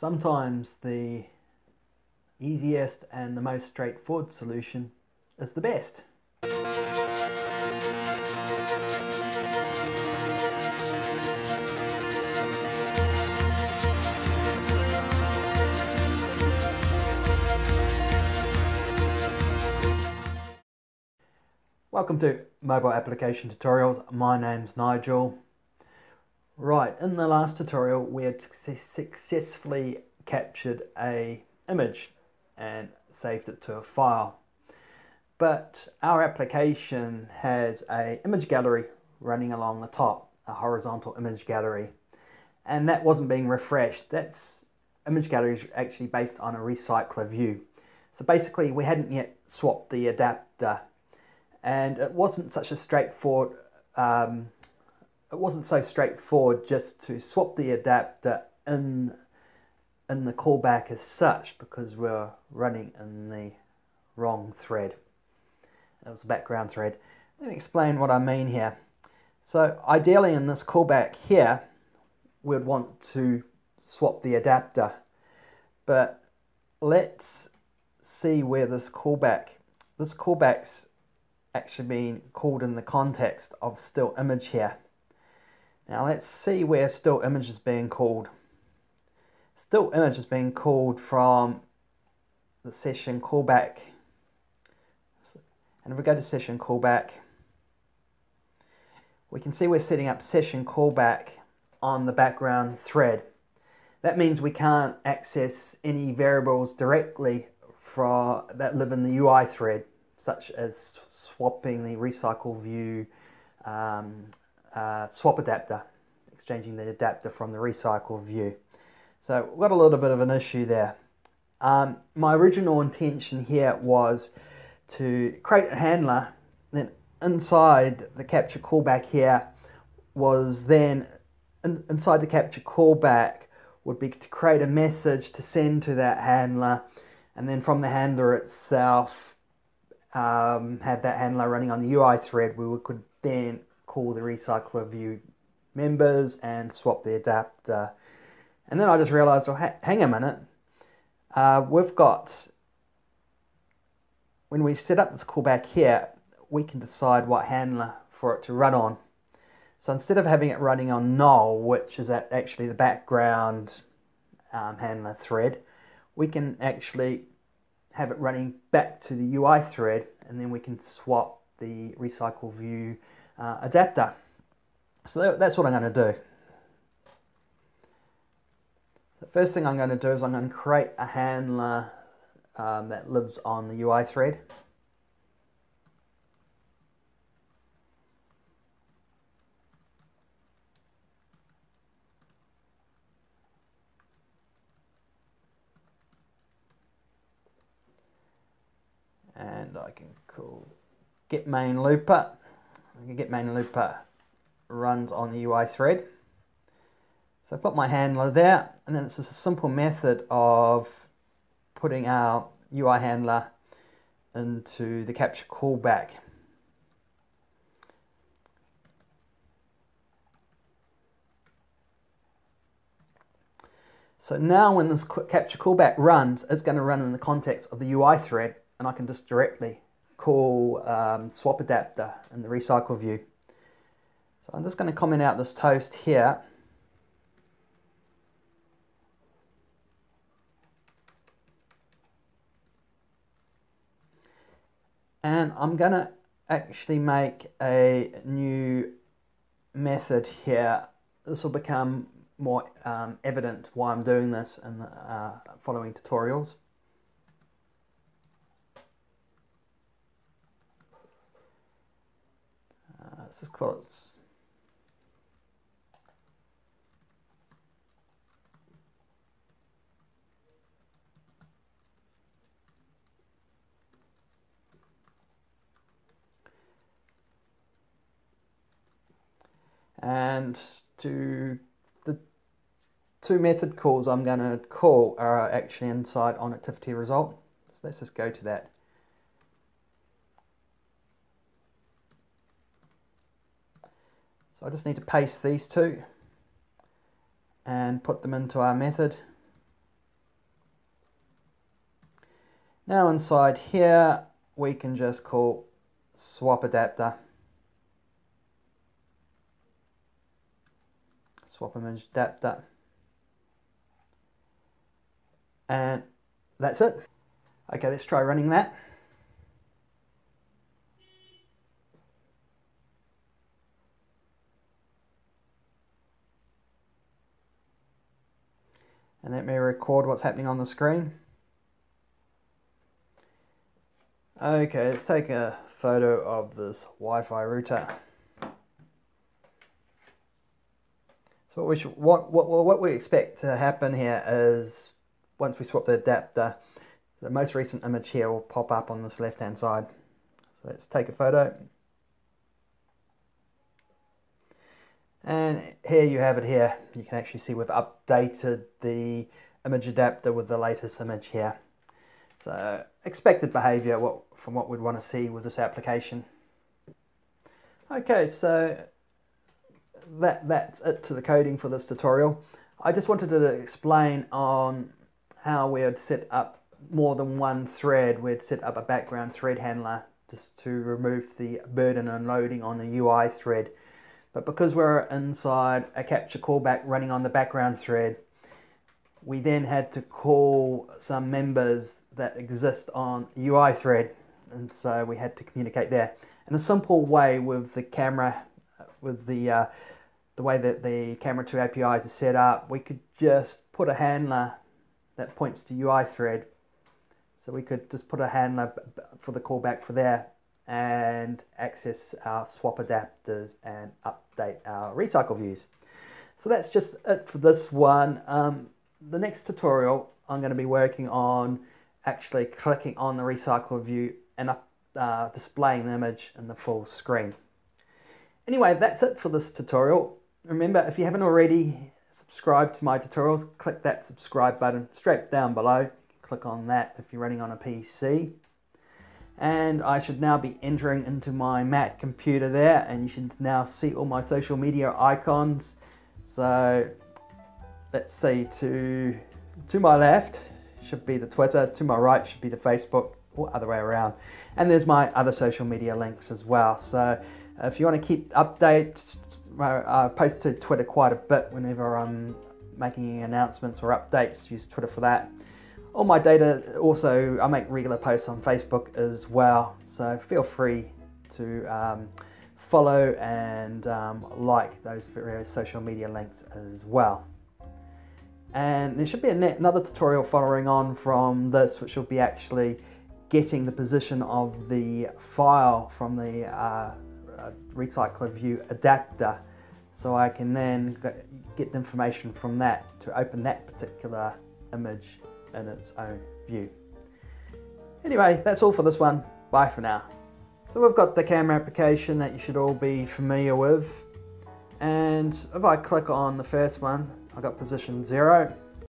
Sometimes the easiest and the most straightforward solution is the best. Welcome to Mobile Application Tutorials. My name's Nigel. Right, in the last tutorial we had successfully captured a image and saved it to a file. But our application has a image gallery running along the top, a horizontal image gallery. And that wasn't being refreshed. That's image gallery is actually based on a recycler view. So basically we hadn't yet swapped the adapter and it wasn't such a straightforward um, it wasn't so straightforward just to swap the adapter in in the callback as such because we're running in the wrong thread. That was the background thread. Let me explain what I mean here. So ideally in this callback here, we'd want to swap the adapter. But let's see where this callback, this callback's actually being called in the context of still image here. Now let's see where still image is being called. Still image is being called from the session callback. And if we go to session callback, we can see we're setting up session callback on the background thread. That means we can't access any variables directly from, that live in the UI thread, such as swapping the recycle view, um, uh, swap adapter, exchanging the adapter from the recycle view. So we've got a little bit of an issue there. Um, my original intention here was to create a handler, then inside the capture callback here was then in, inside the capture callback would be to create a message to send to that handler and then from the handler itself um, have that handler running on the UI thread we could then call the recycler view members and swap the adapter. And then I just realized, ha hang a minute, uh, we've got, when we set up this callback here, we can decide what handler for it to run on. So instead of having it running on null, which is actually the background um, handler thread, we can actually have it running back to the UI thread and then we can swap the recycle view uh, adapter. So that's what I'm going to do. The first thing I'm going to do is I'm going to create a handler um, that lives on the UI thread. And I can call get main looper. I can get main looper runs on the UI thread. So I've got my handler there, and then it's just a simple method of putting our UI handler into the capture callback. So now when this capture callback runs, it's going to run in the context of the UI thread, and I can just directly call um, swap adapter in the recycle view. So I'm just going to comment out this toast here. And I'm going to actually make a new method here. This will become more um, evident why I'm doing this in the uh, following tutorials. Let's just close and to the two method calls I'm going to call are actually inside on activity result. So let's just go to that. So I just need to paste these two and put them into our method. Now inside here we can just call swap adapter. Swap image adapter. And that's it. Okay, let's try running that. Let me record what's happening on the screen. Okay, let's take a photo of this Wi-Fi router. So what we, should, what, what, what we expect to happen here is once we swap the adapter, the most recent image here will pop up on this left hand side. So let's take a photo. And here you have it here. You can actually see we've updated the image adapter with the latest image here. So expected behavior what, from what we'd want to see with this application. Okay, so that, that's it to the coding for this tutorial. I just wanted to explain on how we would set up more than one thread. We'd set up a background thread handler just to remove the burden and loading on the UI thread. But because we're inside a capture callback running on the background thread, we then had to call some members that exist on UI thread and so we had to communicate there. In a simple way with the camera, with the uh, the way that the camera 2 APIs are set up, we could just put a handler that points to UI thread. So we could just put a handler for the callback for there and access our swap adapters and update our recycle views. So that's just it for this one. Um, the next tutorial I'm going to be working on actually clicking on the recycle view and up, uh, displaying the image in the full screen. Anyway, that's it for this tutorial. Remember, if you haven't already subscribed to my tutorials, click that subscribe button straight down below. Click on that if you're running on a PC. And I should now be entering into my Mac computer there, and you should now see all my social media icons. So let's see, to, to my left, should be the Twitter, to my right should be the Facebook, or other way around. And there's my other social media links as well. So if you want to keep updates, uh, I post to Twitter quite a bit whenever I'm making announcements or updates. Use Twitter for that. All my data also, I make regular posts on Facebook as well. So feel free to um, follow and um, like those various social media links as well. And there should be another tutorial following on from this, which will be actually getting the position of the file from the uh, Recycler View adapter. So I can then get the information from that to open that particular image in its own view. Anyway, that's all for this one. Bye for now. So we've got the camera application that you should all be familiar with. And if I click on the first one, I got position zero.